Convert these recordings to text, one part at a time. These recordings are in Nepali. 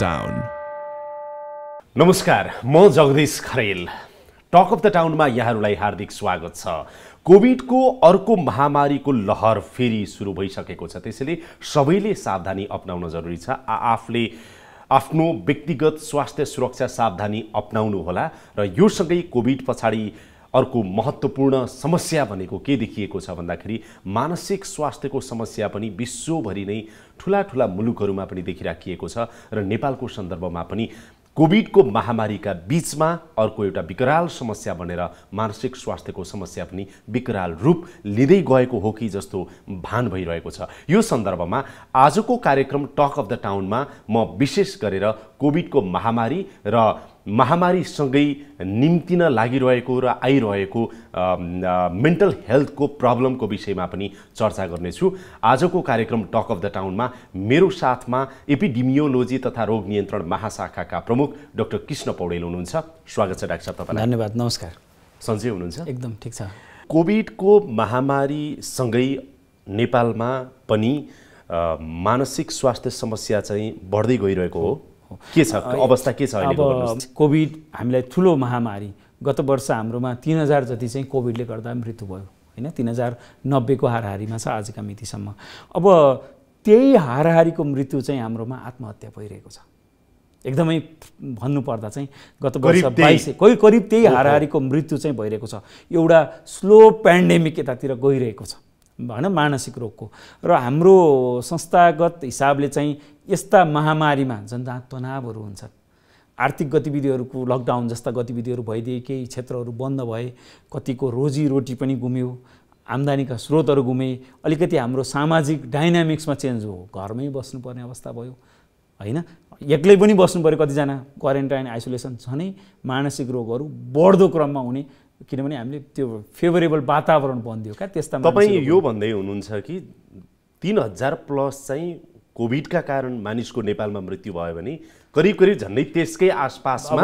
Town. नमस्कार म Jagdish Kharel. Talk of the टाउनमा यहाँहरूलाई हार्दिक स्वागत छ। कोभिडको अर्को महामारीको लहर फेरि सुरु भइसकेको छ। त्यसैले सबैले सावधानी अप्नाउन जरुरी छ। आफूले आफ्नो व्यक्तिगत स्वास्थ्य सुरक्षा सावधानी अप्नाउनु होला र यो सँगै कोभिड पछाडि अर्को महत्त्वपूर्ण समस्या भनेको के देखिएको छ भन्दाखेरि मानसिक स्वास्थ्यको समस्या पनि विश्वभरि नै ठुला ठुला मुलुकहरूमा पनि देखिराखिएको छ र नेपालको सन्दर्भमा पनि कोभिडको महामारीका बिचमा अर्को एउटा विकराल समस्या बनेर मानसिक स्वास्थ्यको समस्या पनि विकराल रूप लिँदै गएको हो कि जस्तो भान भइरहेको छ। यो सन्दर्भमा आजको कार्यक्रम टक अफ द टाउनमा म विशेष गरेर कोभिडको महामारी र महामारीसँगै निम्तिन लागिरहेको र आइरहेको मेन्टल हेल्थको प्रब्लमको विषयमा पनि चर्चा गर्नेछु। आजको कार्यक्रम टक अफ द टाउनमा मेरो साथमा एपिडिमियोलोजी तथा रोग नियन्त्रण महाशाखाका प्रमुख डाक्टर कृष्ण पौडेल हुनुहुन्छ। स्वागत छ डाक्टर साहब तपाईँलाई। धन्यवाद नमस्कार। सन्चै हुनुहुन्छ? एकदम ठिक छ। कोभिडको महामारीसँगै नेपालमा पनि मानसिक स्वास्थ्य समस्या चाहिँ बढ्दै गइरहेको हो। के छ? अवस्था के छ? अब कोभिड हामीलाई ठुलो महामारी गत वर्ष हाम्रोमा तिन हजार जति चाहिँ कोभिडले गर्दा मृत्यु भयो होइन? तिन हजार नब्बेको हाराहारीमा छ आजका मितिसम्म। अब त्यही हाराहारीको मृत्यु चाहिँ हाम्रोमा आत्महत्या भइरहेको छ। एकदमै भन्नुपर्दा चाहिँ गत वर्ष। बाइस कोही करिब त्यही हाराहारीको मृत्यु चाहिँ भइरहेको छ। एउटा स्लो पेन्डेमिक यतातिर गइरहेको छ होइन? मानसिक रोगको। र हाम्रो संस्थागत हिसाबले चाहिँ यस्ता महामारीमा जुन जहाँ तनावहरू हुन्छन्। आर्थिक गतिविधिहरूको लकडाउन जस्ता गतिविधिहरू भइदिए केही क्षेत्रहरू बन्द भए कतिको रोजीरोटी पनि गुम्यो आम्दानीका स्रोतहरू गुमे अलिकति हाम्रो सामाजिक डाइनामिक्समा चेन्ज हो। घरमै बस्नुपर्ने अवस्था भयो होइन? एक्लै पनि बस्नु पऱ्यो कतिजना क्वारेन्टाइन आइसोलेसन झनै मानसिक रोगहरू बढ्दो क्रममा हुने किनभने हामीले त्यो फेभरेबल वातावरण बनिदियो क्या त्यस्ता तपाईँ। यो भन्दै हुनुहुन्छ कि तिन हजार प्लस चाहिँ कोभिडका कारण मानिसको नेपालमा मृत्यु भयो भने करिब करिब झन्डै त्यसकै आसपासमा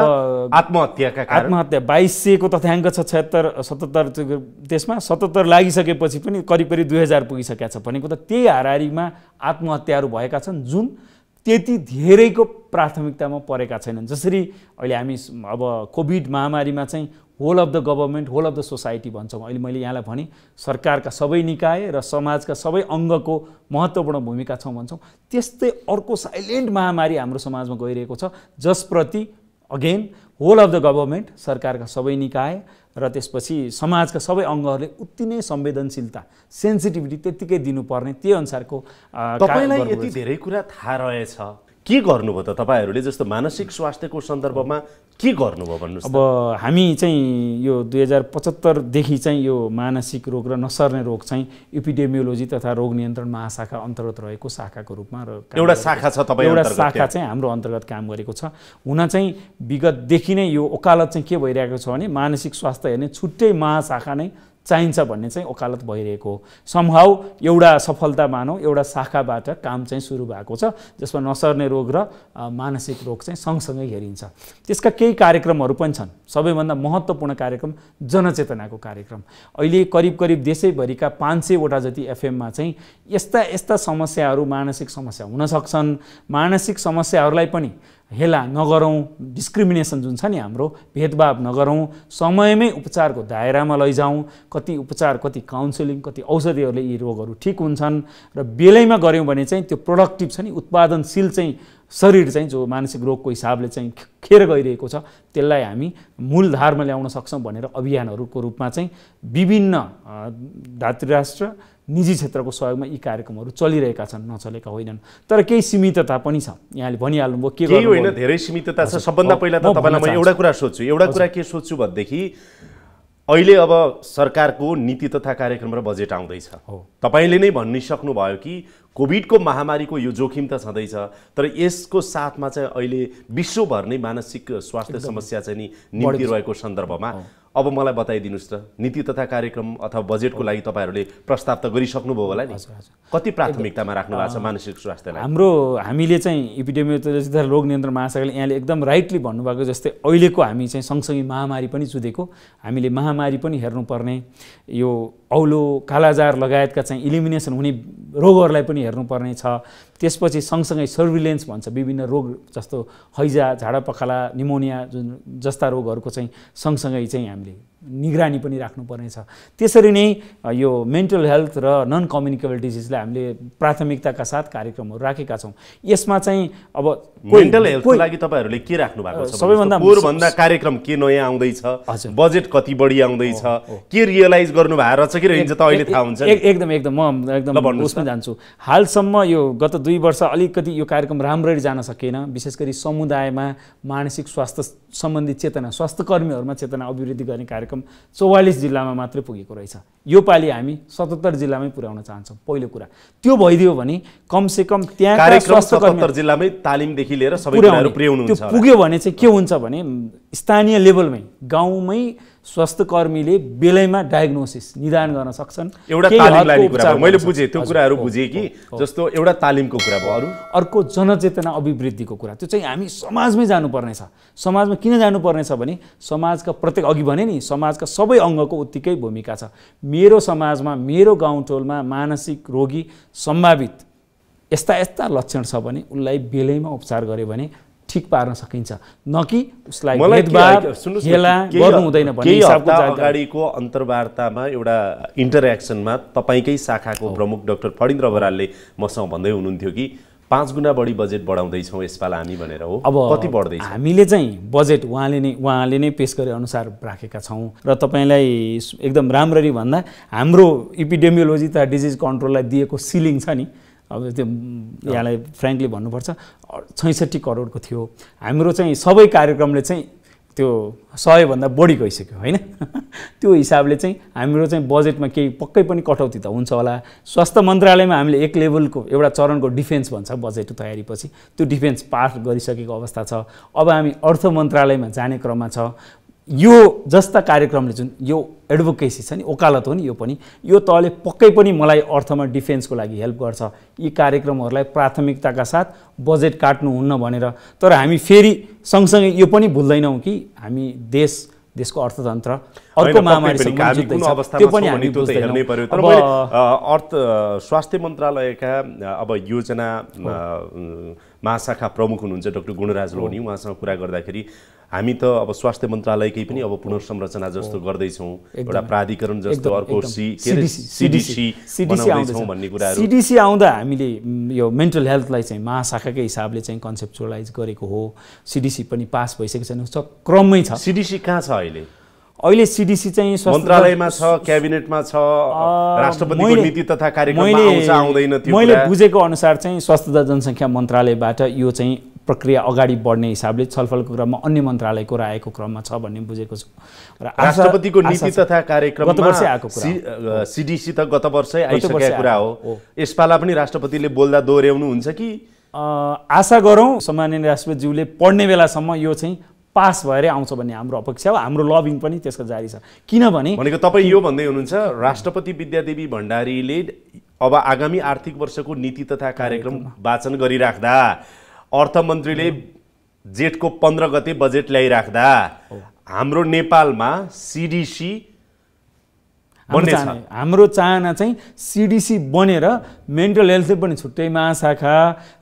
आत्महत्याका कारण। आत्महत्या बाइस सयको तथ्याङ्क छ छत्तर सतहत्तर त्यो त्यसमा सतहत्तर लागिसकेपछि पनि करिब करिब दुई हजार पुगिसकेका छ भनेको त त्यही हाराहारीमा आत्महत्याहरू भएका छन् जुन त्यति धेरैको प्राथमिकतामा परेका छैनन्। जसरी अहिले हामी अब कोभिड महामारीमा चाहिँ whole of the government whole of the society भन्छौँ। अहिले मैले यहाँलाई भने सरकारका सबै निकाय र समाजका सबै अङ्गको महत्त्वपूर्ण भूमिका छौँ भन्छौँ। त्यस्तै अर्को साइलेन्ट महामारी हाम्रो समाजमा गइरहेको छ। जसप्रति again whole of the government सरकारका सबै निकाय र त्यसपछि समाजका सबै अङ्गहरूले उति नै संवेदनशीलता सेन्सिटिभिटी त्यत्तिकै दिनुपर्ने त्यही अनुसारको तपाईँलाई यति धेरै कुरा थाहा रहेछ। के गर्नुभयो त तपाईँहरूले? जस्तो मानसिक स्वास्थ्यको सन्दर्भमा के गर्नुभयो भन्नुहोस् अब हामी चाहिँ यो दुई हजार पचहत्तरदेखि चाहिँ यो मानसिक रोग र नसर्ने रोग चाहिँ इपिडेमियोलोजी तथा रोग नियन्त्रण महाशाखा अन्तर्गत रहेको शाखाको रूपमा र एउटा शाखा छ तपाईँ एउटा शाखा। चाहिँ हाम्रो अन्तर्गत काम गरेको छ। हुन चाहिँ विगतदेखि नै यो ओकालत चाहिँ के भइरहेको छ भने मानसिक स्वास्थ्य हेर्ने छुट्टै महाशाखा नै चाहिन्छ भन्ने चाहिँ ओकालत भइरहेको हो। समहाउ एउटा सफलता मानौँ एउटा शाखाबाट काम चाहिँ सुरु भएको छ जसमा नसर्ने रोग र मानसिक रोग चाहिँ सँगसँगै हेरिन्छ त्यसका केही कार्यक्रमहरू पनि छन्। सबैभन्दा महत्त्वपूर्ण कार्यक्रम जनचेतनाको कार्यक्रम। अहिले करिब करिब देशैभरिका पाँच सयवटा जति एफएममा चाहिँ यस्ता यस्ता समस्याहरू मानसिक समस्या हुन सक्छन्। मानसिक समस्याहरूलाई पनि हेला नगरौँ डिस्क्रिमिनेसन जुन छ नि हाम्रो भेदभाव नगरौँ समयमै उपचारको दायरामा लैजाउँ कति उपचार कति काउन्सिलिङ कति औषधिहरूले यी रोगहरू ठिक हुन्छन् र बेलैमा गऱ्यौँ भने चाहिँ त्यो प्रोडक्टिभ छ नि उत्पादनशील चाहिँ शरीर चाहिँ जो मानसिक रोगको हिसाबले चाहिँ खेर गइरहेको छ त्यसलाई हामी मूलधारमा ल्याउन सक्छौँ भनेर अभियानहरूको रूपमा चाहिँ विभिन्न धातृराष्ट्र निजी क्षेत्रको सहयोगमा यी कार्यक्रमहरू चलिरहेका छन् नचलेका होइनन्। तर केही सीमितता पनि छ। यहाँले भनिहाल्नुभयो के होइन धेरै सीमितता छ। सबभन्दा पहिला त म तपाईँलाई म एउटा कुरा सोध्छु। एउटा कुरा के सोध्छु भनेदेखि अहिले अब सरकारको नीति तथा कार्यक्रम र बजेट आउँदैछ। हो। तपाईँले नै भनिसक्नु भयो कि कोभिडको महामारीको यो जोखिम त छँदैछ तर यसको साथमा चाहिँ अहिले विश्वभर नै मानसिक स्वास्थ्य समस्या चाहिँ नि निम्तिरहेको सन्दर्भमा अब मलाई बताइदिनुहोस् त नीति तथा कार्यक्रम अथवा बजेटको लागि तपाईँहरूले प्रस्ताव त गरिसक्नुभयो होला नि? कति प्राथमिकतामा राख्नु भएको छ मानसिक स्वास्थ्यलाई? हाम्रो हामीले चाहिँ इपिडेमियोलोजी तथा रोग नियन्त्रण महाशाखाले यहाँले एकदम राइटली भन्नुभएको जस्तै अहिलेको हामी चाहिँ सँगसँगै महामारी पनि जुधेको हामीले महामारी पनि हेर्नुपर्ने यो औलो कालाजार लगायतका चाहिँ इलिमिनेसन हुने रोगहरूलाई पनि हेर्नुपर्ने छ त्यसपछि सँगसँगै सर्भिलेन्स भन्छ विभिन्न रोग जस्तो हैजा झाडा पखाला निमोनिया जुन जस्ता रोगहरूको चाहिँ सँगसँगै चाहिँ हामीले निगरानी पनि राख्नुपर्नेछ। त्यसरी नै यो मेन्टल हेल्थ र नन कम्युनिकेबल डिजिजलाई हामीले प्राथमिकताका साथ कार्यक्रमहरू राखेका छौँ। यसमा चाहिँ अब मेन्टल हेल्थको लागि तपाईँहरूले के राख्नु भएको छ सबैभन्दा- पूर्वभन्दा कार्यक्रम के नयाँ आउँदैछ। बजेट कति बढी आउँदैछ? के रियलाइज गर्नु भएको रहेछ कि रहेछ त अहिले थाहा हुन्छ एकदम एकदम म एकदम उसमा जान्छु। हालसम्म यो गत दुई वर्ष अलिकति यो कार्यक्रम राम्ररी जान सकेन। विशेष गरी समुदायमा मानसिक स्वास्थ्य सम्बन्धी चेतना स्वास्थ्य कर्मीहरूमा चेतना अभिवृद्धि गर्ने कार्यक्रम चौवालिस जिल्लामा मात्रै पुगेको रहेछ। योपालि हामी सतहत्तर जिल्लामै पुर्याउन चाहन्छौँ पहिलो कुरा। त्यो भइदियो भने कमसेकम कार्यक्रम स्वास्थ्य जिल्लामै तालिमदेखि लिएर। पुग्यो भने चाहिँ के हुन्छ भने स्थानीय लेभलमै गाउँमै स्वास्थ्य कर्मीले बेलैमा डायग्नोसिस निदान गर्न सक्छन्। एउटा तालिम मैले बुझेँ। त्यो कुराहरू बुझेँ कि। जस्तो एउटा तालिमको कुरा भयो अरू। अर्को जनचेतना अभिवृद्धिको कुरा। त्यो चाहिँ हामी समाजमै जानुपर्नेछ। समाजमा किन जानुपर्नेछ भने समाजका प्रत्येक अघि भने नि समाजका सबै अङ्गको उत्तिकै भूमिका छ। मेरो समाजमा मेरो गाउँटोलमा मानसिक रोगी सम्भावित यस्ता यस्ता लक्षण छ भने उसलाई बेलैमा उपचार गर्यो भने ठिक पार्न सकिन्छ। न कि उसलाई गर्नु हुँदैन अगाडिको अन्तर्वार्तामा एउटा इन्टरेक्सनमा तपाईँकै शाखाको प्रमुख डाक्टर फणिन्द्र बरालले मसँग भन्दै हुनुहुन्थ्यो कि पाँच गुणा बढी बजेट बढाउँदैछौँ यसपालि हामी भनेर हो। अब कति बढ्दैछ? हामीले चाहिँ बजेट उहाँले नै उहाँले नै पेस गरे अनुसार राखेका छौँ र तपाईँलाई एकदम राम्ररी भन्दा हाम्रो इपिडेमियोलोजी तथा डिजिज कन्ट्रोललाई दिएको सिलिङ छ नि। अब त्यो यहाँलाई फ्रेङ्कली भन्नुपर्छ छैसठी करोडको थियो। हाम्रो चाहिँ सबै कार्यक्रमले चाहिँ त्यो सयभन्दा बढी गइसक्यो होइन? त्यो हिसाबले चाहिँ हाम्रो चाहिँ बजेटमा केही पक्कै पनि कटौती त हुन्छ होला। स्वास्थ्य मन्त्रालयमा हामीले एक लेभलको एउटा चरणको डिफेन्स भन्छ बजेट तयारीपछि। त्यो डिफेन्स पास गरिसकेको अवस्था छ। अब हामी अर्थ मन्त्रालयमा जाने क्रममा छ। यो जस्ता कार्यक्रमले जुन यो एडभोकेसी छ नि ओकालत हो नि यो पनि यो तहले पक्कै पनि मलाई अर्थमा डिफेन्सको लागि हेल्प गर्छ। यी कार्यक्रमहरूलाई प्राथमिकताका साथ बजेट काट्नुहुन्न भनेर। तर हामी फेरि सँगसँगै यो पनि भुल्दैनौँ कि हामी देश देशको अर्थतन्त्र अर्को अर्थ स्वास्थ्य मन्त्रालयका अब योजना महाशाखा प्रमुख हुनुहुन्छ डाक्टर गुणराज लोहनी उहाँसँग कुरा गर्दाखेरि हामी त अब स्वास्थ्य मन्त्रालयकै पनि अब पुनर्संरचना जस्तो गर्दैछौँ। एउटा प्राधिकरण जस्तो अर्को भन्ने कुराहरू। सिडिसी आउँदा हामीले यो मेन्टल हेल्थलाई चाहिँ महाशाखाकै हिसाबले चाहिँ कन्सेप्चुअलाइज गरेको हो। सिडिसी पनि पास भइसकेको छैन। क्रममै छ। सिडिसी कहाँ छ अहिले? अहिले सिडिसी चाहिँ मन्त्रालयमा छ क्याबिनेटमा छ राष्ट्रपतिको नीति तथा मैले? बुझेको अनुसार चाहिँ स्वास्थ्य तथा जनसङ्ख्या मन्त्रालयबाट यो चाहिँ प्रक्रिया अगाडि बढ्ने हिसाबले छलफलको क्रममा अन्य मन्त्रालयको रायको क्रममा छ भन्ने बुझेको छु र राष्ट्रपतिको नीति। तथा कार्यक्रममा गत वर्षै आएको कुरा सिडिसी त गत वर्षै आइसकेका कुरा हो। यसपाला पनि राष्ट्रपतिले बोल्दा दोहोऱ्याउनु हुन्छ कि आशा गरौँ सम्माननीय राष्ट्रपतिज्यूले पढ्ने बेलासम्म यो चाहिँ पास भएरै आउँछ भन्ने हाम्रो अपेक्षा हो। हाम्रो लबिङ पनि त्यसको जारी छ। किनभने भनेको तपाईँ यो भन्दै हुनुहुन्छ राष्ट्रपति विद्यादेवी भण्डारीले अब आगामी आर्थिक वर्षको नीति तथा कार्यक्रम वाचन गरिराख्दा अर्थमन्त्रीले जेठको पन्ध्र गते बजेट ल्याइराख्दा हाम्रो नेपालमा सिडिसी हाम्रो चाहना हाम्रो चाहना चाहिँ सिडिसी बनेर मेन्टल हेल्थले पनि छुट्टै महाशाखा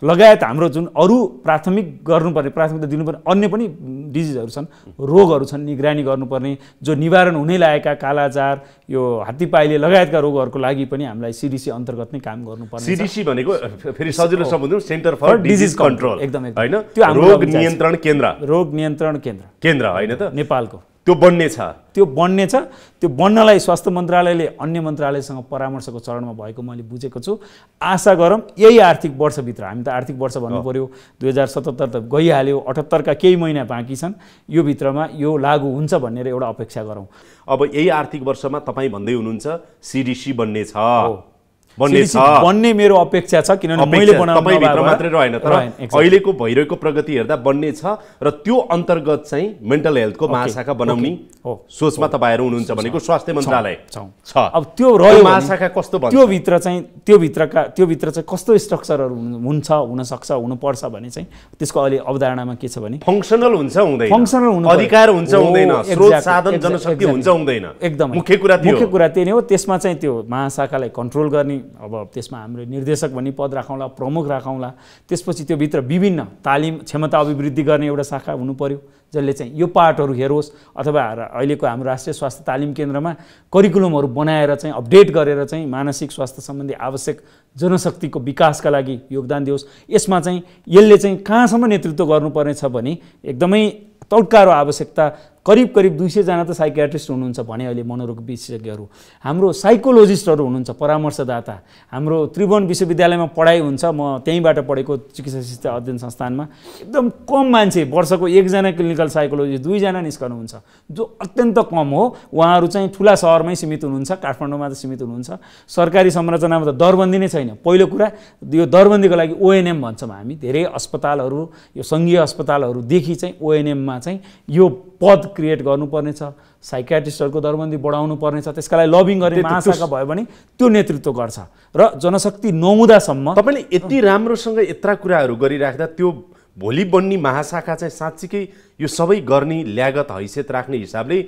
लगायत हाम्रो जुन अरू प्राथमिक गर्नुपर्ने प्राथमिकता दिनुपर्ने अन्य पनि डिजिजहरू छन् रोगहरू छन् निगरानी गर्नुपर्ने जो निवारण हुनै लागेका कालाजार यो हात्तीपाइले लगायतका रोगहरूको लागि पनि हामीलाई सिडिसी अन्तर्गत नै काम गर्नुपर्ने। सिडिसी भनेको फेरि सजिलो शब्द सेन्टर फर डिजिज कन्ट्रोल एकदम। होइन? त्यो रोग। नियन्त्रण केन्द्र। रोग नियन्त्रण केन्द्र। केन्द्र होइन त? नेपालको। त्यो बन्ने छ। त्यो बन्ने छ। त्यो बन्नलाई स्वास्थ्य मन्त्रालयले अन्य मन्त्रालयसँग परामर्शको चरणमा भएको मैले बुझेको छु। आशा गरौँ यही आर्थिक वर्षभित्र हामी त आर्थिक वर्ष भन्नु पऱ्यो दुई हजार सतहत्तर त गइहाल्यो अठहत्तरका केही महिना बाँकी छन्। यो भित्रमा यो लागू हुन्छ भनेर एउटा अपेक्षा गरौँ। अब यही आर्थिक वर्षमा तपाईँ भन्दै हुनुहुन्छ सिडिसी बन्ने छ। बन्ने मेरो अपेक्षा छ किनभने मैले तपाईँभित्र मात्रै रहेन तर। अहिलेको भइरहेको प्रगति हेर्दा बन्ने छ र त्यो अन्तर्गत चाहिँ मेन्टल हेल्थको महाशाखा बनाउने हो, सोचमा तपाईँहरू हुनुहुन्छ भनेको स्वास्थ्य मन्त्रालय छौँ। अब त्यो रह्यो महाशाखा कस्तो त्यो भित्र चाहिँ त्यो भित्रका त्यो भित्र चाहिँ कस्तो स्ट्रक्चरहरू हुनु- हुन्छ हुनसक्छ हुनुपर्छ भने चाहिँ त्यसको अहिले अवधारणामा के छ भने फङ्सनल हुन्छ हुँदैन। फङ्सनल हुनु पर्यो। अधिकार हुन्छ हो, हुँदैन। स्रोत साधन जनशक्ति। हुन्छ हुँदैन। एकदमै। मुख्य कुरा त्यो मुख्य कुरा त्यही नै हो। त्यसमा चाहिँ त्यो महाशाखालाई कन्ट्रोल गर्ने अब त्यसमा हाम्रो निर्देशक भन्ने पद राखौँला प्रमुख राखौँला त्यसपछि त्यो भित्र विभिन्न तालिम क्षमता अभिवृद्धि गर्ने एउटा शाखा हुनु पर्यो जसले चाहिँ यो पार्टहरू हेरोस् अथवा अहिलेको हाम्रो राष्ट्रिय स्वास्थ्य तालिम केन्द्रमा करिकुलमहरू बनाएर चाहिँ अपडेट गरेर चाहिँ मानसिक स्वास्थ्य सम्बन्धी आवश्यक जनशक्तिको विकासका लागि योगदान दियोस्। यसमा चाहिँ यसले चाहिँ कहाँसम्म नेतृत्व गर्नुपर्नेछ भने एकदमै तौटकारो आवश्यकता करिब करिब दुई सयजना त साइकियाट्रिस्ट हुनुहुन्छ भने अहिले मनोरोग विशेषज्ञहरू। हाम्रो साइकोलोजिस्टहरू हुनुहुन्छ परामर्शदाता। हाम्रो त्रिभुवन विश्वविद्यालयमा पढाइ हुन्छ। म त्यहीँबाट पढेको चिकित्सा शिक्षा अध्ययन संस्थानमा। एकदम कम मान्छे वर्षको एकजना क्लिनिकल साइकोलोजिस्ट दुईजना निस्कनुहुन्छ। जो अत्यन्त कम हो उहाँहरू चाहिँ ठुला सहरमै सीमित हुनुहुन्छ काठमाडौँमा त सीमित हुनुहुन्छ। सरकारी संरचनामा त दरबन्दी नै छैन। पहिलो कुरा यो दरबन्दीको लागि ओएनएम भन्छौँ हामी। धेरै अस्पतालहरू यो सङ्घीय अस्पतालहरूदेखि चाहिँ ओएनएममा चाहिँ यो पद क्रिएट गर्नुपर्नेछ साइकाट्रिस्टहरूको दरबन्दी बढाउनु पर्नेछ त्यसका लागि लबिङ गर्ने महाशाखा भयो भने त्यो नेतृत्व गर्छ र जनशक्ति नहुँदासम्म तपाईँले यति राम्रोसँग यत्रा कुराहरू गरिराख्दा त्यो भोलि बन्ने महाशाखा चाहिँ साँच्चीकै यो सबै गर्ने ल्यागत हैसियत राख्ने हिसाबले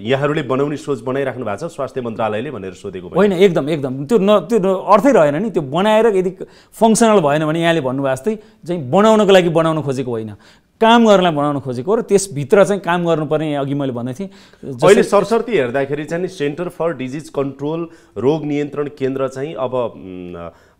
यहाँहरूले बनाउने सोच बनाइराख्नु भएको छ स्वास्थ्य मन्त्रालयले भनेर सोधेको होइन एकदम एकदम। त्यो न त्यो अर्थै रहेन नि। त्यो बनाएर यदि फङ्सनल भएन भने यहाँले भन्नुभएको जस्तै चाहिँ बनाउनको लागि बनाउन खोजेको होइन। काम गर्नलाई बनाउन खोजेको र त्यसभित्र चाहिँ काम गर्नुपर्ने अघि मैले भन्दै थिएँ। अहिले सरसर्ती हेर्दाखेरि चाहिँ सेन्टर फर डिजिज कन्ट्रोल रोग नियन्त्रण केन्द्र चाहिँ अब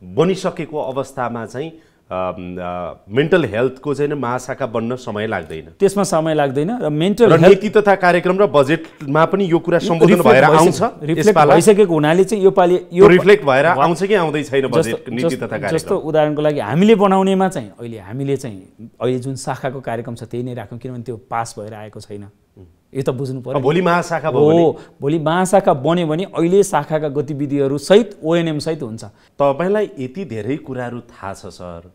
बनिसकेको अवस्थामा चाहिँ मेन्टल हेल्थको चाहिँ महाशाखा बन्न समय लाग्दैन। त्यसमा समय लाग्दैन र मेन्टल नीति तथा कार्यक्रम र बजेटमा पनि यो कुरा सम्बोधन भएर आउँछ। भइसकेको हुनाले चाहिँ योपालि यो रिफ्लेक्ट भएर आउँछ कि आउँदै छैन नीति तथा जस्तो उदाहरणको लागि हामीले बनाउनेमा चाहिँ अहिले हामीले चाहिँ अहिले जुन शाखाको कार्यक्रम छ त्यही नै राखौँ किनभने त्यो पास भएर आएको छैन। यो त बुझ्नु पर्यो। भोलि महाशाखा हो भोलि महाशाखा बन्यो भने अहिले शाखाका गतिविधिहरू सहित ओएनएम सहित हुन्छ। तपाईँलाई यति धेरै कुराहरू थाहा छ सर।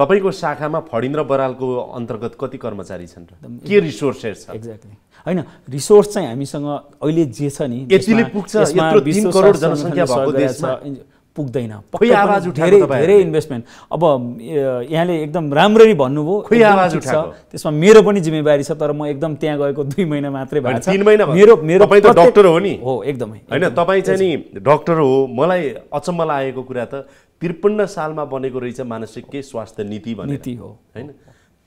तपाईँको शाखामा फणिन्द्र बरालको अन्तर्गत कति कर्मचारी छन् र के रिसोर्सेस छ एक्ज्याक्टली होइन रिसोर्स चाहिँ हामीसँग अहिले जे छ नि यतिले पुग्छ? करोड जनसङ्ख्या भएको देशमा? पुग्दैन आवाज धेरै? धेरै इन्भेस्टमेन्ट अब यहाँले एकदम राम्ररी भन्नुभयो खोइ आवाज ठिक छ। उठाएको? त्यसमा मेरो पनि जिम्मेवारी छ तर म एकदम त्यहाँ गएको दुई महिना मात्रै भएको तिन महिना। मेरो मेरो तपाईँ त डक्टर हो नि? हो एकदमै होइन तपाईँ चाहिँ नि डक्टर हो मलाई अचम्म लागेको कुरा त त्रिपन्न सालमा बनेको रहेछ मानसिक के स्वास्थ्य नीति भनेर। नीति हो। होइन?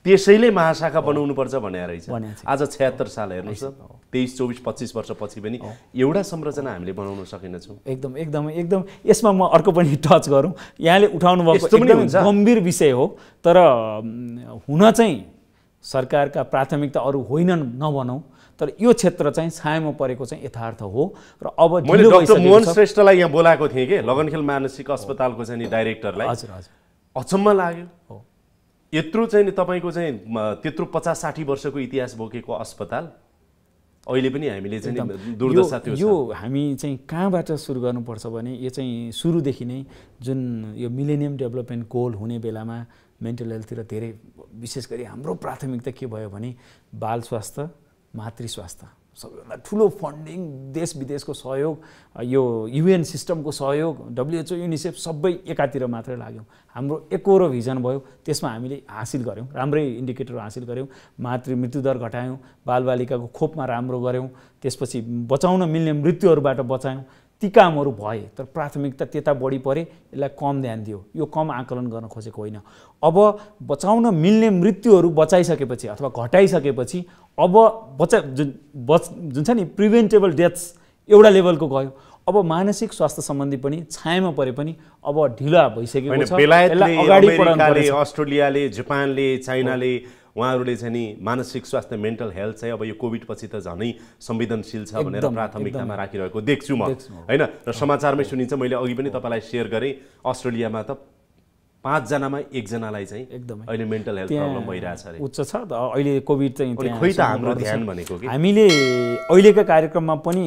त्यसैले महाशाखा बनाउनुपर्छ भनेर रहेछ। आज छयत्तर साल हेर्नुहोस् तेइस चौबिस पच्चिस वर्षपछि पनि एउटा संरचना हामीले बनाउन सकेनछौँ। एकदम एकदम एकदम। यसमा म अर्को पनि टच गरौँ। यहाँले उठाउनु भएको? गम्भीर विषय हो। तर हुन चाहिँ सरकारका प्राथमिकता अरू होइनन् नभनौँ तर यो क्षेत्र चाहिँ छायामा परेको चाहिँ यथार्थ हो र अब मैले डक्टर मोहन। श्रेष्ठलाई यहाँ बोलाएको थिएँ कि? लगनखेल मानसिक अस्पतालको चाहिँ नि डाइरेक्टरलाई। हजुर हजुर। अचम्म लाग्यो। हो। यत्रो चाहिँ नि तपाईँको चाहिँ त्यत्रो पचास साठी वर्षको इतिहास बोकेको अस्पताल अहिले पनि हामीले चाहिँ दुर्दशा त्यो यो- यो हामी चाहिँ कहाँबाट सुरु गर्नुपर्छ भने यो चाहिँ सुरुदेखि नै जुन यो मिलेनियम डेभलपमेन्ट गोल हुने बेलामा मेन्टल हेल्थतिर धेरै विशेष गरी हाम्रो प्राथमिकता के भयो भने बाल स्वास्थ्य मातृ स्वास्थ्य। सबैभन्दा ठुलो फन्डिङ देश विदेशको सहयोग यो युएन सिस्टमको सहयोग डब्लुएचओ युनिसेफ सबै एकातिर मात्रै लाग्यौँ। हाम्रो एकरो भिजन भयो त्यसमा हामीले हासिल गऱ्यौँ राम्रै इन्डिकेटर हासिल गऱ्यौँ मातृ मृत्युदर घटायौँ बालबालिकाको खोपमा राम्रो गऱ्यौँ त्यसपछि बचाउन मिल्ने मृत्युहरूबाट बचायौँ ती कामहरू भए तर प्राथमिकता त्यता बढी परे यसलाई कम ध्यान दियो। यो कम आकलन गर्न खोजेको होइन। अब बचाउन मिल्ने मृत्युहरू बचाइसकेपछि अथवा घटाइसकेपछि अब बचा जुन बच जुन छ नि प्रिभेन्टेबल डेथ्स एउटा लेभलको गयो। अब मानसिक स्वास्थ्य सम्बन्धी पनि छायामा परे पनि अब ढिला भइसकेको छ। अस्ट्रेलियाले जापानले चाइनाले उहाँहरूले चाहिँ नि मानसिक स्वास्थ्य मेन्टल हेल्थ चाहिँ अब यो कोभिड पछि त झनै संवेदनशील छ भनेर प्राथमिकतामा राखिरहेको देख्छु म। होइन? र समाचारमै सुनिन्छ मैले अघि पनि तपाईँलाई सेयर गरेँ अस्ट्रेलियामा त पाँचजनामा एकजनालाई चाहिँ एकदमै। अहिले मेन्टल हेल्थ प्रब्लम भइरहेछ अरे। उच्च छ त। अहिले कोभिड चाहिँ खोइ त हाम्रो। ध्यान भनेको कि? हामीले अहिलेका कार्यक्रममा पनि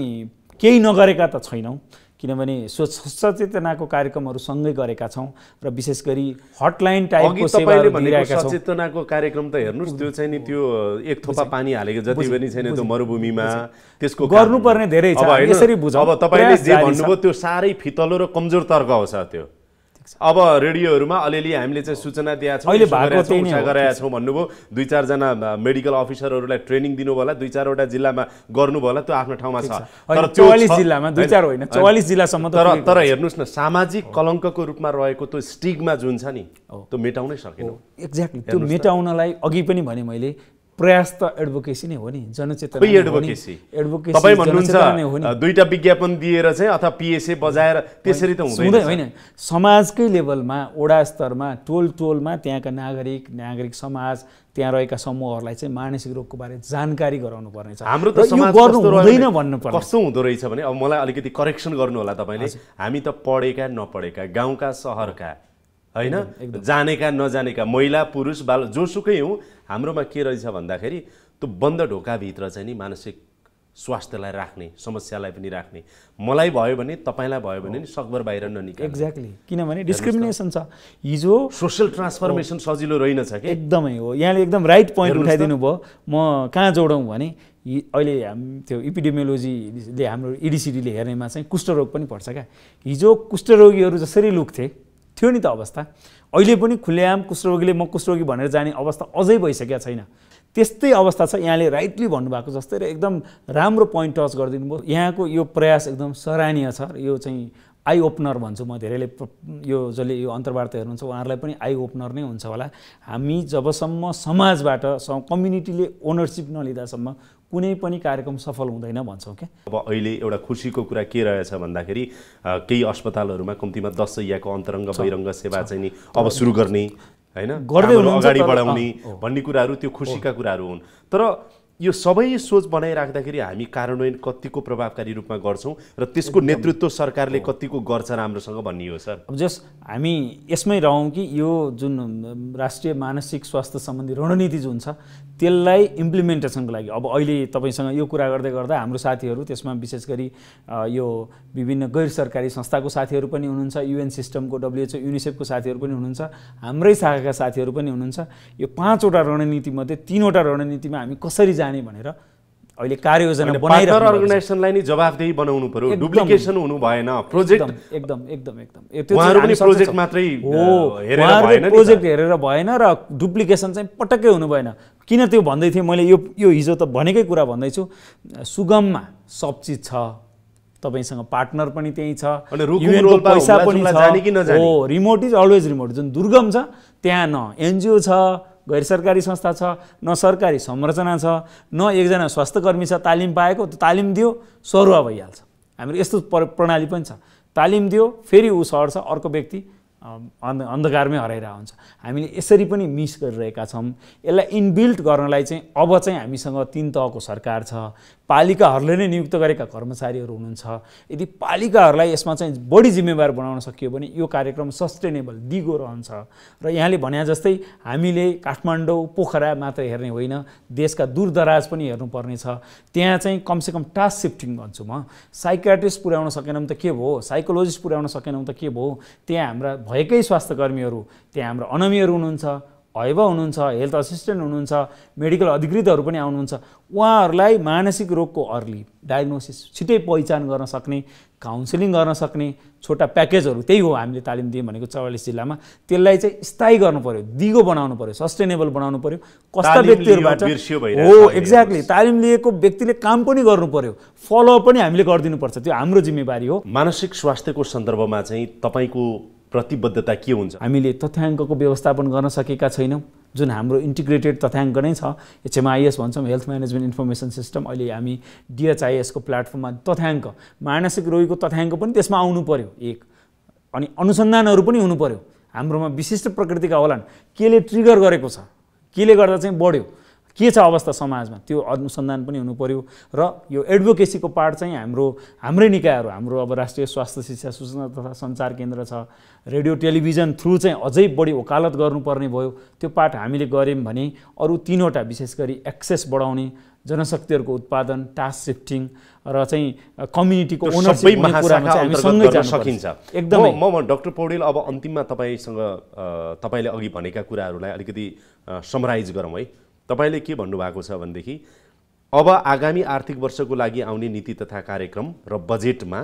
केही नगरेका त छैनौँ। किनभने सचेतनाको कार्यक्रमहरू सँगै गरेका छौँ र विशेष गरी हटलाइन टाइपको तपाईँले सेवाहरू भनेको दिइरहेका छौँ सचेतनाको कार्यक्रम त हेर्नुहोस् त्यो चाहिँ नि त्यो एक थोपा पानी हालेको जति पनि छैन त्यो मरुभूमिमा त्यसको गर्नुपर्ने धेरै छ, यसरी बुझौँ। अब तपाईँले जे। भन्नुभयो त्यो साह्रै फितलो र कमजोर तर्क हो त्यो अब रेडियोहरूमा अलिअलि हामीले चाहिँ सूचना दिएको छौँ गरेका छौँ, भन्नुभयो। दुई चारजना मेडिकल अफिसरहरूलाई ट्रेनिङ दिनुभयो होला दुई चारवटा जिल्लामा गर्नुभयो होला त्यो आफ्नो ठाउँमा छ। 44 छ- जिल्लामा, दुई चार होइन, 44 जिल्लासम्म त तर तर हेर्नुहोस् न सामाजिक कलङ्कको रूपमा रहेको त्यो स्टिगमा जुन छ नि त्यो मेटाउनै सकेन। एक्ज्याक्टली त्यो मेटाउनलाई अघि पनि भने मैले प्रयास त एडभोकेसी नै हो नि जनचेतना। एडभोकेसी एडभोकेसी तपाईँ भन्नुहुन्छ दुईटा विज्ञापन दिएर चाहिँ अथवा पिएसए बजाएर त्यसरी त हुँदैन होइन। समाजकै लेभलमा वडा स्तरमा टोल टोलमा त्यहाँका नागरिक नागरिक समाज त्यहाँ रहेका समूहहरूलाई चाहिँ मानसिक रोगको बारे जानकारी गराउनु पर्ने छ। हाम्रो त गर्नु हुँदैन भने- भन्नु पर्ने कस्तो हुँदो रहेछ भने अब मलाई अलिकति करेक्सन गर्नु होला तपाईँले। हामी त पढेका नपढेका गाउँका सहरका होइन? जानेका नजानेका महिला पुरुष बाल जोसुकै हौँ हाम्रोमा के रहेछ भन्दाखेरि त्यो बन्द ढोकाभित्र चाहिँ नि मानसिक स्वास्थ्यलाई राख्ने समस्यालाई पनि राख्ने। मलाई भयो भने तपाईँलाई भयो भने नि सकभर बाहिर ननिकाल्ने एक्ज्याक्टली किनभने डिस्क्रिमिनेसन छ। हिजो सोसियल ट्रान्सफर्मेसन सजिलो रहेनछ कि? एकदमै हो। यहाँले एकदम राइट पोइन्ट उठाइदिनु भयो। म कहाँ जोडौँ भने अहिले हाम त्यो इपिडेमियोलोजीले हाम्रो इडिसिडीले हेर्नेमा चाहिँ कुष्ठरोग पनि पर्छ क्या। हिजो कुष्ठरोगीहरू जसरी लुक्थे थियो नि त अवस्था। अहिले पनि खुलेआम कुष्ठरोगीले म कुष्ठरोगी भनेर जाने अवस्था अझै भइसकेका छैन। त्यस्तै अवस्था छ यहाँले राइटली भन्नुभएको जस्तै र एकदम राम्रो पोइन्ट टच गरिदिनु भयो। यहाँको यो प्रयास एकदम सराहनीय छ यो चाहिँ आई ओपनर भन्छु म धेरैले यो जसले यो अन्तर्वार्ता हेर्नुहुन्छ उहाँहरूलाई पनि आई ओपनर नै हुन्छ होला। हामी जबसम्म समाजबाट कम्युनिटीले ओनरसिप नलिँदासम्म कुनै पनि कार्यक्रम सफल हुँदैन भन्छौँ क्या अब अहिले एउटा खुसीको कुरा के रहेछ भन्दाखेरि केही अस्पतालहरूमा कम्तीमा दस सयको अन्तरङ्ग बहिरङ्ग सेवा चाहिँ नि अब सुरु गर्ने होइन? गर्दै अगाडि बढाउने भन्ने कुराहरू त्यो खुसीका कुराहरू हुन्। तर यो सबै सोच बनाइराख्दाखेरि हामी कार्यान्वयन कतिको प्रभावकारी रूपमा गर्छौँ र त्यसको नेतृत्व सरकारले कतिको गर्छ राम्रोसँग भन्ने हो सर? अब जस हामी यसमै रहौँ कि यो जुन राष्ट्रिय मानसिक स्वास्थ्य सम्बन्धी रणनीति जुन छ त्यसलाई इम्प्लिमेन्टेसनको लागि। अब अहिले तपाईँसँग यो कुरा गर्दै गर्दा हाम्रो साथीहरू त्यसमा विशेष गरी यो विभिन्न गैर सरकारी संस्थाको साथीहरू पनि हुनुहुन्छ युएन सिस्टमको डब्लुएचओ युनिसेफको साथीहरू पनि हुनुहुन्छ हाम्रै शाखाका साथीहरू पनि हुनुहुन्छ। यो पाँचवटा रणनीतिमध्ये तिनवटा रणनीतिमा हामी कसरी जाने भनेर अहिले कार्ययोजना छ। अर्गनाइजेसनलाई नि जवाफदेही बनाउनु पर्यो। डुप्लिकेसन हुनु भएन। प्रोजेक्ट एकदम एकदम एकदम। प्रोजेक्ट मात्रै, हो। प्रोजेक्ट हेरेर भएन र डुप्लिकेसन चाहिँ पटक्कै हुनु भएन। किन त्यो भन्दै थिएँ? मैले यो यो हिजो त भनेकै कुरा भन्दैछु। सुगममा सब चिज छ। तपाईँसँग पार्टनर पनि त्यही छ। अनि रुकुम UN को रोल्पा पैसा पनि छ? हो रिमोट इज अलवेज रिमोट जुन दुर्गम छ त्यहाँ न। एनजिओ छ गैर सरकारी संस्था छ न सरकारी संरचना छ न एकजना स्वास्थ्य कर्मी छ तालिम पाएको तालिम दियो सरुवा भइहाल्छ। हाम्रो यस्तो प्र- प्रणाली पनि छ। तालिम दियो फेरि ऊ सर्छ अर्को व्यक्ति अन्ध अन्धकारमै हराइरहेको हुन्छ। हामीले यसरी पनि मिस गरिरहेका छौँ। यसलाई इनबिल्ट गर्नलाई चाहिँ अब चाहिँ हामीसँग तिन तहको सरकार छ। पालिकाहरूले नै नियुक्त गरेका कर्मचारीहरू हुनुहुन्छ। यदि पालिकाहरूलाई यसमा चाहिँ बढी जिम्मेवार बनाउन सकियो भने यो कार्यक्रम सस्टेनेबल दिगो रहन्छ। र यहाँले भने जस्तै हामीले काठमाडौँ पोखरा मात्र हेर्ने होइन देशका दूरदराज पनि हेर्नुपर्ने छ त्यहाँ चाहिँ कमसेकम टास्क सिफ्टिङ भन्छु म। साइकाट्रिस्ट पुर्याउन सकेनौँ त के भयो? साइकोलोजिस्ट पुर्याउन सकेनौँ त के भयो? त्यहाँ हाम्रा भएकै स्वास्थ्य कर्मीहरू त्यहाँ हाम्रा अनमीहरू हुनुहुन्छ हैवा हुनुहुन्छ हेल्थ असिस्टेन्ट हुनुहुन्छ मेडिकल अधिकृतहरू पनि आउनुहुन्छ उहाँहरूलाई मानसिक रोगको अर्ली डायग्नोसिस छिटै पहिचान गर्न सक्ने काउन्सिलिङ गर्न सक्ने छोटा प्याकेजहरू त्यही हो हामीले तालिम दियौँ भनेको चौवालिस जिल्लामा। त्यसलाई चाहिँ स्थायी गर्नु पऱ्यो दिगो बनाउनु पऱ्यो सस्टेनेबल बनाउनु पऱ्यो कस्ता व्यक्तिहरूबाट हो एक्ज्याक्टली तालिम लिएको व्यक्तिले काम पनि गर्नु पऱ्यो फलोअप पनि हामीले गरिदिनुपर्छ त्यो हाम्रो जिम्मेवारी हो। मानसिक स्वास्थ्यको सन्दर्भमा चाहिँ तपाईँको प्रतिबद्धता के हुन्छ? हामीले तथ्याङ्कको व्यवस्थापन गर्न सकेका छैनौँ। जुन हाम्रो इन्टिग्रेटेड तथ्याङ्क नै छ एचएमआइएस भन्छौँ हेल्थ म्यानेजमेन्ट इन्फर्मेसन सिस्टम अहिले हामी डिएचआइएसको प्लेटफर्ममा तथ्याङ्क मानसिक रोगीको तथ्याङ्क पनि त्यसमा आउनु पर्यो एक। अनि अनुसन्धानहरू पनि हुनु पर्यो। हाम्रोमा विशिष्ट प्रकृतिका होलान्। केले ट्रिगर गरेको छ? केले गर्दा चाहिँ बढ्यो? के छ अवस्था समाजमा? त्यो अनुसन्धान पनि हुनु पर्यो र यो एडभोकेसीको पार्ट चाहिँ हाम्रो हाम्रै निकायहरू हाम्रो अब राष्ट्रिय स्वास्थ्य शिक्षा सूचना तथा सञ्चार केन्द्र छ। रेडियो टेलिभिजन थ्रु चाहिँ अझै बढी वकालत गर्नुपर्ने भयो। त्यो पार्ट हामीले गऱ्यौँ भने अरू तिनवटा विशेष गरी एक्सेस बढाउने जनशक्तिहरूको उत्पादन टास्क सिफ्टिङ र चाहिँ कम्युनिटीको सबै। सकिन्छ। एकदमै। म म डाक्टर पौडेल अब अन्तिममा तपाईँसँग तपाईँले अघि भनेका कुराहरूलाई अलिकति समराइज गरौँ है। तपाईँले के भन्नुभएको छ भनेदेखि अब आगामी आर्थिक वर्षको लागि आउने नीति तथा कार्यक्रम र बजेटमा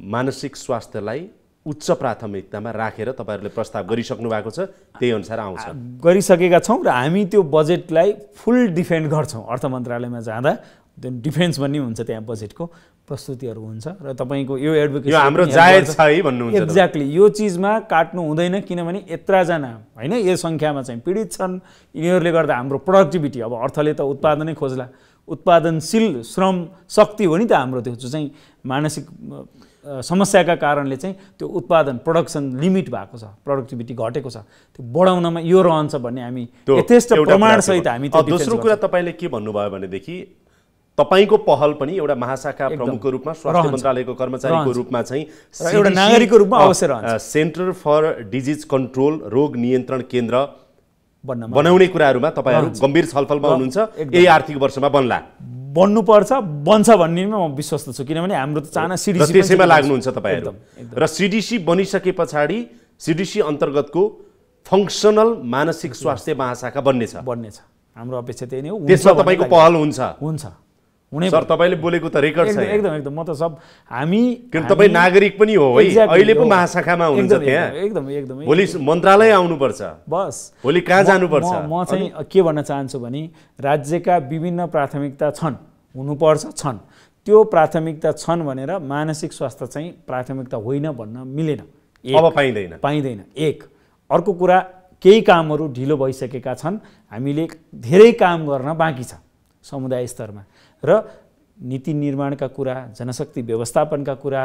मानसिक स्वास्थ्यलाई उच्च प्राथमिकतामा राखेर तपाईँहरूले प्रस्ताव गरिसक्नु भएको छ त्यही अनुसार आउँछ। गरिसकेका छौँ र हामी त्यो बजेटलाई फुल डिफेन्ड गर्छौँ अर्थ मन्त्रालयमा जाँदा। त्यो डिफेन्स भन्ने हुन्छ त्यहाँ बजेटको प्रस्तुतिहरू हुन्छ र तपाईँको यो एडभोकेसी यो हाम्रो जायज छ है भन्नुहुन्छ तपाईँ। एक्ज्याक्टली यो चिजमा काट्नु हुँदैन किनभने यत्रजना होइन यो सङ्ख्यामा चाहिँ पीडित छन्। यिनीहरूले गर्दा हाम्रो प्रोडक्टिभिटी अब अर्थले त उत्पादनै खोज्ला। उत्पादनशील श्रम शक्ति हो नि त हाम्रो त्यो चाहिँ मानसिक समस्याका कारणले चाहिँ त्यो उत्पादन प्रोडक्सन लिमिट भएको छ प्रोडक्टिभिटी घटेको छ। त्यो बढाउनमा यो रहन्छ भन्ने हामी यथेष्ट प्रमाणसहित हामी दोस्रो कुरा तपाईँले के भन्नुभयो भनेदेखि तपाईँको पहल पनि एउटा महाशाखा प्रमुखको रूपमा स्वास्थ्य। मन्त्रालयको कर्मचारीको। रूपमा चाहिँ एउटा नागरिकको रूपमा अवश्य सेन्टर फर डिजिज कन्ट्रोल रोग नियन्त्रण केन्द्र बनाउने कुराहरूमा तपाईँहरू। गम्भीर छलफलमा हुनुहुन्छ। यही आर्थिक वर्षमा बन्ला। बन्नुपर्छ बन्छ भन्नेमा म विश्वस्त छु किनभने हाम्रो त चाहना सिडिसी त्यसैमा लाग्नुहुन्छ तपाईँहरू। र सिडिसी बनिसके पछाडि सिडिसी अन्तर्गतको फङ्सनल मानसिक स्वास्थ्य महाशाखा बन्ने छ बन्नेछ। हाम्रो अपेक्षा त्यही नै हो। त्यसमा तपाईँको। पहल हुन्छ। हुन्छ। हुनै सर तपाईँले बोलेको त रेकर्ड छ। एकदम। एकदम। म त सब हामी किन तपाईँ नागरिक पनि हो है? अहिले पो। महाशाखामा हुनुहुन्छ त्यहाँ। एकदम एकदम भोलि मन्त्रालय आउनुपर्छ। बस। भोलि कहाँ जानुपर्छ? म चाहिँ के भन्न चाहन्छु भने राज्यका विभिन्न प्राथमिकता छन् हुनुपर्छ छन्। त्यो प्राथमिकता छन् भनेर मानसिक स्वास्थ्य चाहिँ प्राथमिकता होइन भन्न मिलेन। अब पाइँदैन। पाइँदैन। एक। अर्को कुरा केही कामहरू ढिलो भइसकेका छन्। हामीले धेरै काम गर्न बाँकी छ समुदाय स्तरमा। र नीति निर्माणका कुरा जनशक्ति व्यवस्थापनका कुरा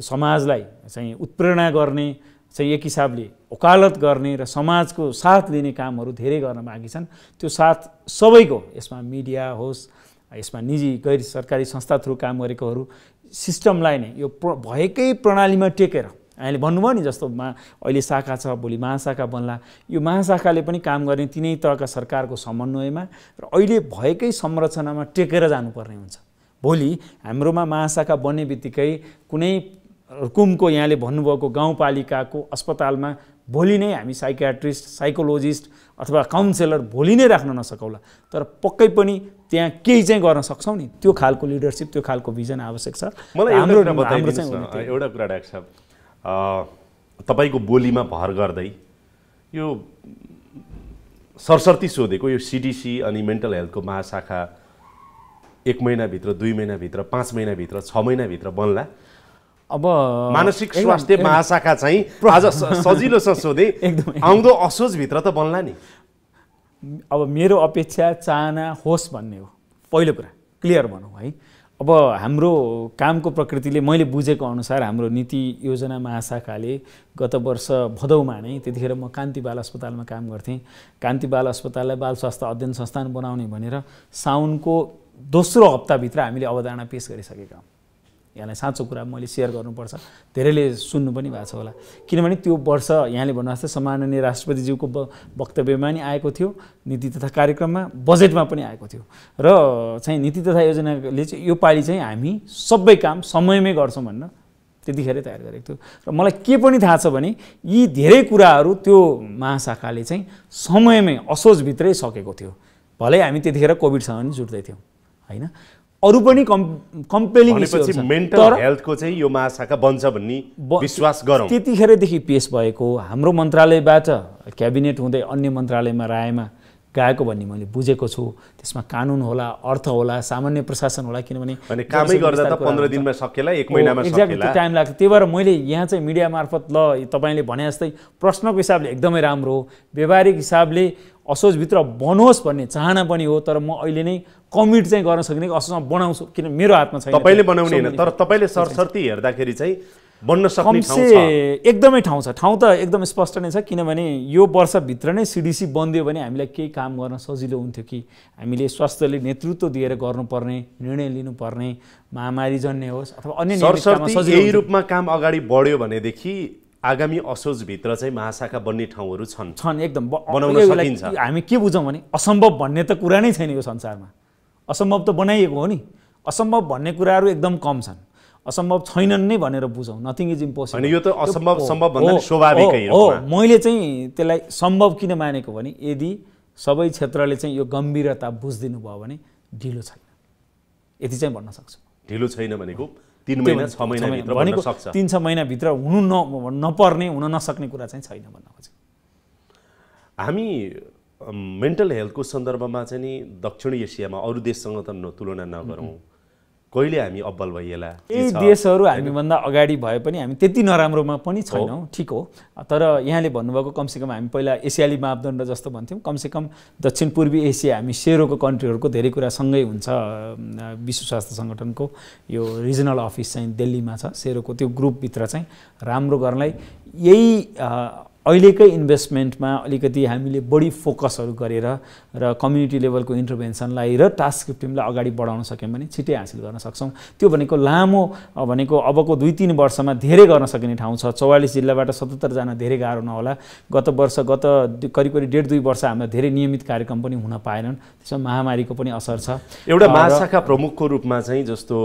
समाजलाई चाहिँ उत्प्रेरणा गर्ने चाहिँ एक हिसाबले वकालत गर्ने र समाजको साथ लिने कामहरू धेरै गर्न बाँकी छन्। त्यो साथ सबैको यसमा मिडिया होस् यसमा निजी गैर सरकारी संस्था थ्रु काम गरेकोहरू सिस्टमलाई नै यो प्र भएकै प्रणालीमा टेकेर अहिले भन्नुभयो नि जस्तो मा अहिले शाखा छ भोलि महाशाखा बन्ला। यो महाशाखाले पनि काम गर्ने तिनै तहका सरकारको समन्वयमा र अहिले भएकै संरचनामा टेकेर जानुपर्ने हुन्छ। भोलि हाम्रोमा महाशाखा बन्ने बित्तिकै कुनै कुमको यहाँले भन्नुभएको गाउँपालिकाको अस्पतालमा भोलि नै हामी साइकियाट्रिस्ट साइकोलोजिस्ट अथवा काउन्सेलर भोलि नै राख्न नसकौँला। तर पक्कै पनि त्यहाँ केही चाहिँ गर्न सक्छौँ नि। त्यो खालको लिडरसिप त्यो खालको भिजन आवश्यक छ। मलाई एउटा हाम्रो। एउटा कुरा डाक्टर साहब तपाईँको बोलीमा भर गर्दै यो सरसर्ती सोधेको यो सिडिसी अनि मेन्टल हेल्थको महाशाखा एक महिनाभित्र दुई महिनाभित्र पाँच महिनाभित्र छ महिनाभित्र बन्ला। अब मानसिक स्वास्थ्य महाशाखा चाहिँ आज स- सजिलो छ सोधे। एकदम- आउँदो असोजभित्र त बन्ला नि। अब मेरो अपेक्षा चाहना होस् भन्ने हो। पहिलो कुरा क्लियर भनौँ है। अब हाम्रो कामको प्रकृतिले मैले बुझेको अनुसार हाम्रो नीति योजना महाशाखाले गत वर्ष भदौमा नै त्यतिखेर म कान्ति बाल अस्पतालमा काम गर्थेँ। कान्ति बाल अस्पताललाई बाल स्वास्थ्य अध्ययन संस्थान बनाउने भनेर साउनको दोस्रो हप्ताभित्र हामीले अवधारणा पेस गरिसकेका हौँ। यहाँलाई साँचो कुरा मैले सेयर गर्नुपर्छ। धेरैले सुन्नु पनि भएको छ होला। किनभने त्यो वर्ष यहाँले भन्नु जस्तै सम्माननीय राष्ट्रपतिज्यूको वक्तव्यमा नि आएको थियो नीति तथा कार्यक्रममा बजेटमा पनि आएको थियो। र चाहिँ नीति तथा योजनाले चाहिँ यो पालि चाहिँ हामी सबै काम समयमै गर्छौँ भन्न त्यतिखेरै तयार गरेको थियो। र मलाई के पनि थाहा छ भने यी धेरै कुराहरू त्यो महाशाखाले चाहिँ समयमै असोजभित्रै सकेको थियो। भलै हामी त्यतिखेर कोभिडसँग नि जुट्दै थियौँ होइन? अरू पनि कम् कम्पेलिङ मेन्टल हेल्थको चाहिँ यो महाशाखा बन्छ भन्ने विश्वास गरौँ। त्यतिखेरदेखि पेस भएको हाम्रो मन्त्रालयबाट क्याबिनेट हुँदै अन्य मन्त्रालयमा रायमा गएको भन्ने मैले बुझेको छु। त्यसमा कानुन होला अर्थ होला सामान्य प्रशासन होला किनभने भने कामै गर्दा त पन्ध्र दिनमा सकेला एक महिनामा त्यो टाइम लाग्छ। त्यही भएर मैले यहाँ चाहिँ मिडिया मार्फत ल तपाईँले भने जस्तै प्रश्नको हिसाबले एकदमै राम्रो हो। व्यवहारिक हिसाबले असोजभित्र बनोस् भन्ने चाहना पनि हो तर म अहिले नै कमिट चाहिँ गर्न सकिने असोजमा बनाउँछु किन मेरो हातमा छैन तपाईँले। बनाउने होइन तर तपाईँले सरसर्ती हेर्दाखेरि चाहिँ बन्न सक्ने एकदमै ठाउँ छ ठाउँ त एकदम स्पष्ट नै छ किनभने यो वर्षभित्र नै सिडिसी बनिदियो भने हामीलाई केही काम गर्न सजिलो हुन्थ्यो कि हामीले स्वास्थ्यले नेतृत्व दिएर गर्नुपर्ने निर्णय लिनुपर्ने महामारी जन्य होस् अथवा अन्य यही। रूपमा काम अगाडि बढ्यो भनेदेखि आगामी असोजभित्र चाहिँ महाशाखा बन्ने ठाउँहरू छन् छन् एकदम बनाउन सकिन्छ। हामी के बुझौँ भने असम्भव भन्ने त कुरा नै छैन यो संसारमा असम्भव त बनाइएको हो नि। असम्भव भन्ने कुराहरू एकदम कम छन्। असम्भव छैनन् नै भनेर बुझौँ नथिङ इज इम्पोसिबल यो त असम्भव सम्भव भन्दा स्वाभाविकै हो। मैले चाहिँ त्यसलाई सम्भव किन मानेको भने यदि सबै क्षेत्रले चाहिँ यो गम्भीरता बुझिदिनु भयो भने ढिलो छैन। यति चाहिँ भन्न सक्छु। ढिलो छैन भनेको तिन महिना छ महिनाभित्र भनेको सक्छ। तिन छ महिनाभित्र हुनु न नपर्ने हुन नसक्ने कुरा चाहिँ छैन भन्न खोजेको हामी मेन्टल हेल्थको सन्दर्भमा चाहिँ नि दक्षिण एसियामा अरू देशसँग त तुलना नगरौँ। कहिले हामी अब्बल भइएला? यी देशहरू हामीभन्दा अगाडि भए पनि हामी त्यति नराम्रोमा पनि छैनौँ ठिक हो। तर यहाँले भन्नुभएको कमसेकम हामी पहिला एसियाली मापदण्ड जस्तो भन्थ्यौँ। कमसेकम दक्षिण पूर्वी एसिया हामी सेरोको कन्ट्रीहरूको धेरै कुरा सँगै हुन्छ विश्व स्वास्थ्य सङ्गठनको यो रिजनल अफिस चाहिँ दिल्लीमा छ। सेरोको त्यो ग्रुपभित्र चाहिँ राम्रो गर्नलाई यही अहिलेकै इन्भेस्टमेन्टमा अलिकति हामीले बढी फोकसहरू गरेर र कम्युनिटी लेभलको इन्टरभेन्सनलाई र टास्क टिमलाई अगाडि बढाउन सक्यौँ भने छिट्टै हासिल गर्न सक्छौँ। त्यो भनेको लामो भनेको अबको दुई तिन वर्षमा धेरै गर्न सकिने ठाउँ छ। चौवालिस जिल्लाबाट सतहत्तरजना धेरै गाह्रो नहोला। गत वर्ष गत करिब करिब डेढ दुई वर्ष हामीलाई धेरै नियमित कार्यक्रम पनि हुन पाएनन्। त्यसमा महामारीको पनि असर छ। एउटा महाशाखा प्रमुखको रूपमा चाहिँ जस्तो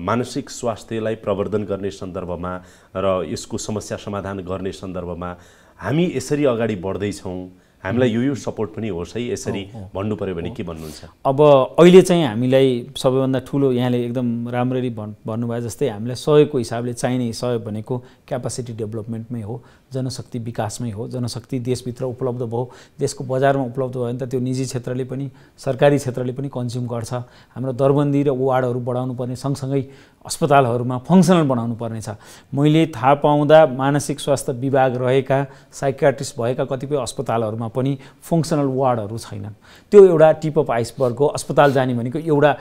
मानसिक स्वास्थ्यलाई प्रवर्धन गर्ने सन्दर्भमा र यसको समस्या समाधान गर्ने सन्दर्भमा हामी यसरी अगाडि बढ्दैछौँ। हामीलाई यो यो सपोर्ट पनि होस् है यसरी भन्नु पऱ्यो भने के भन्नुहुन्छ? अब अहिले चाहिँ हामीलाई सबैभन्दा ठुलो यहाँले एकदम राम्ररी भन् भन्नुभयो जस्तै हामीलाई सहयोगको हिसाबले चाहिने सहयोग भनेको क्यापासिटी डेभलपमेन्टमै हो जनशक्ति विकासमै हो जनशक्ति देशभित्र उपलब्ध भयो देशको बजारमा उपलब्ध भयो भने त त्यो निजी क्षेत्रले पनि सरकारी क्षेत्रले पनि कन्ज्युम गर्छ। हाम्रो दरबन्दी र वार्डहरू बढाउनु पर्ने सँगसँगै अस्पतालहरूमा फङ्सनल बनाउनु पर्नेछ। मैले थाहा पाउँदा मानसिक स्वास्थ्य विभाग रहेका साइकाट्रिस्ट भएका कतिपय अस्पतालहरूमा पनि फङ्सनल वार्डहरू छैनन्। त्यो एउटा टिप अफ आइसबर्ग हो अस्पताल जाने भनेको एउटा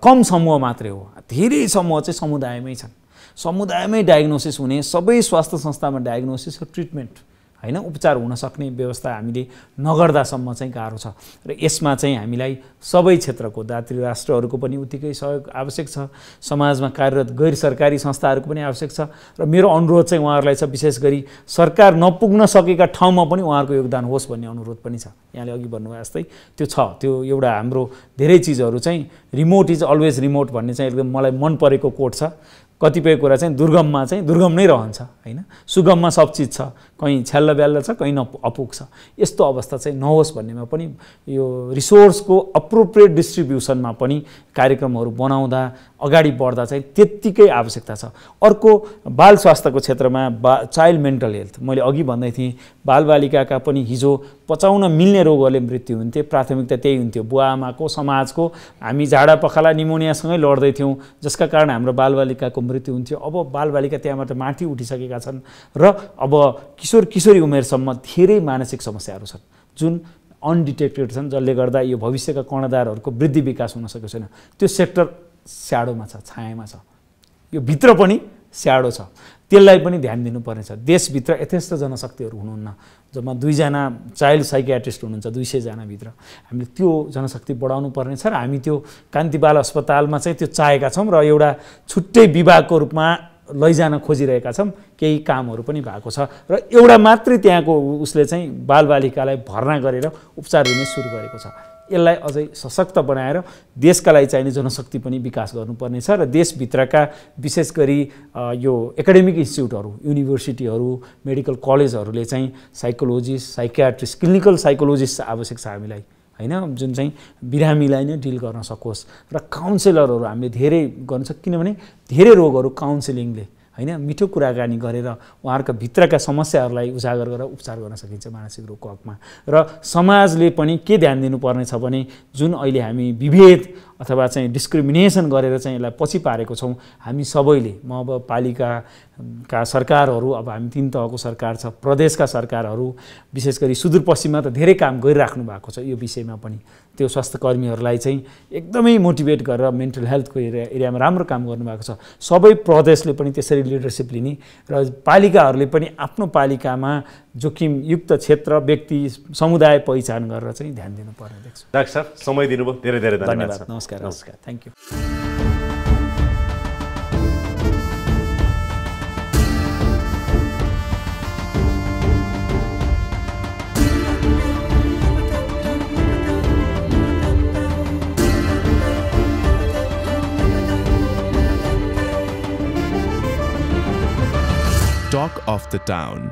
कम समूह मात्रै हो। धेरै समूह चाहिँ समुदायमै छन्। समुदायमै डायग्नोसिस हुने सबै स्वास्थ्य संस्थामा डायग्नोसिस र ट्रिटमेन्ट होइन? उपचार हुन सक्ने व्यवस्था हामीले नगर्दासम्म चाहिँ गाह्रो छ। र यसमा चाहिँ हामीलाई सबै क्षेत्रको दात्री राष्ट्रहरूको पनि उत्तिकै सहयोग आवश्यक छ। समाजमा कार्यरत गैर सरकारी संस्थाहरूको पनि आवश्यक छ। र मेरो अनुरोध चाहिँ उहाँहरूलाई छ विशेष गरी सरकार नपुग्न सकेका ठाउँमा पनि उहाँहरूको योगदान होस् भन्ने अनुरोध पनि छ। यहाँले अघि भन्नुभयो जस्तै त्यो छ त्यो एउटा हाम्रो धेरै चिजहरू चाहिँ रिमोट इज अलवेज रिमोट भन्ने चाहिँ एकदम मलाई मन परेको कोट छ। कतिपय कुरा चाहिँ दुर्गममा चाहिँ दुर्गम नै रहन्छ होइन? सुगममा सब चिज छ कहीँ छ्याल्ल ब्याल्ल छ कहीँ नप अपुग छ। यस्तो अवस्था चाहिँ नहोस् भन्नेमा पनि यो रिसोर्सको अप्रोप्रिएट डिस्ट्रिब्युसनमा पनि कार्यक्रमहरू बनाउँदा अगाडि बढ्दा चाहिँ त्यत्तिकै आवश्यकता छ। अर्को बाल स्वास्थ्यको क्षेत्रमा बा चाइल्ड मेन्टल हेल्थ मैले अघि भन्दै थिएँ बालबालिकाका पनि हिजो पचाउन मिल्ने रोगहरूले मृत्यु हुन्थे। प्राथमिकता त्यही हुन्थ्यो। बुवा आमाको समाजको हामी झाडा पखाला निमोनियासँगै लड्दै थियौँ जसका कारण हाम्रो बालबालिकाको मृत्यु हुन्थ्यो। अब बालबालिका त्यहाँबाट माथि उठिसकेका छन् र अब किशोर किशोरी उमेरसम्म धेरै मानसिक समस्याहरू छन्। जुन अनडिटेक्टेड छन् जसले गर्दा यो भविष्यका कर्णधारहरूको वृद्धि विकास हुन सकेको छैन। त्यो सेक्टर स्याडोमा छ छायामा छ। यो भित्र पनि स्याडो छ। त्यसलाई पनि ध्यान दिनुपर्नेछ। देशभित्र यथेष्ट जनशक्तिहरू हुनुहुन्न। जम्मा दुईजना चाइल्ड साइकियाट्रिस्ट हुनुहुन्छ दुई सयजनाभित्र। हामीले त्यो जनशक्ति बढाउनु पर्नेछ र हामी त्यो कान्ति बाल अस्पतालमा चाहिँ त्यो चाहेका छौँ र एउटा छुट्टै विभागको रूपमा लैजान खोजिरहेका छौँ। केही कामहरू पनि भएको छ र एउटा मात्रै त्यहाँको उसले चाहिँ बालबालिकालाई भर्ना गरेर उपचार दिने सुरु गरेको छ। यसलाई अझै सशक्त बनाएर देशका लागि चाहिने जनशक्ति पनि विकास गर्नुपर्नेछ र देशभित्रका विशेष गरी यो एकाडेमिक इन्स्टिच्युटहरू युनिभर्सिटीहरू मेडिकल कलेजहरूले चाहिँ साइकोलोजिस्ट साइकियाट्रिस्ट क्लिनिकल साइकोलोजिस्ट आवश्यक छ हामीलाई होइन? जुन चाहिँ बिरामीलाई नै डिल गर्न सकोस्। र काउन्सिलरहरू हामीले धेरै गर्नु सक्छ किनभने धेरै रोगहरू काउन्सिलिङले होइन? मिठो कुराकानी गरेर उहाँहरूका भित्रका समस्याहरूलाई उजागर गरेर उपचार गर्न सकिन्छ मानसिक रोगको हकमा। र समाजले पनि के ध्यान दिनुपर्ने छ भने जुन अहिले हामी विभेद अथवा चाहिँ डिस्क्रिमिनेसन गरेर चाहिँ यसलाई पछि पारेको छौँ। हामी सबैले म अब पालिकाका सरकारहरू अब हामी तिन तहको सरकार छ प्रदेशका सरकारहरू विशेष गरी सुदूरपश्चिममा त धेरै काम गरिराख्नु भएको छ यो विषयमा पनि। त्यो स्वास्थ्य कर्मीहरूलाई चाहिँ एकदमै मोटिभेट गरेर मेन्टल हेल्थको एरिया एरियामा राम्रो काम गर्नुभएको छ। सबै प्रदेशले पनि त्यसरी लिडरसिप लिने र पालिकाहरूले पनि आफ्नो पालिकामा जोखिमयुक्त क्षेत्र व्यक्ति समुदाय पहिचान गरेर चाहिँ ध्यान दिनुपर्ने देख्छु। डाक्टर साहब समय दिनुभयो। धेरै धेरै धन्यवाद नमस्कार नमस्कार। Thank you Talk of the Town.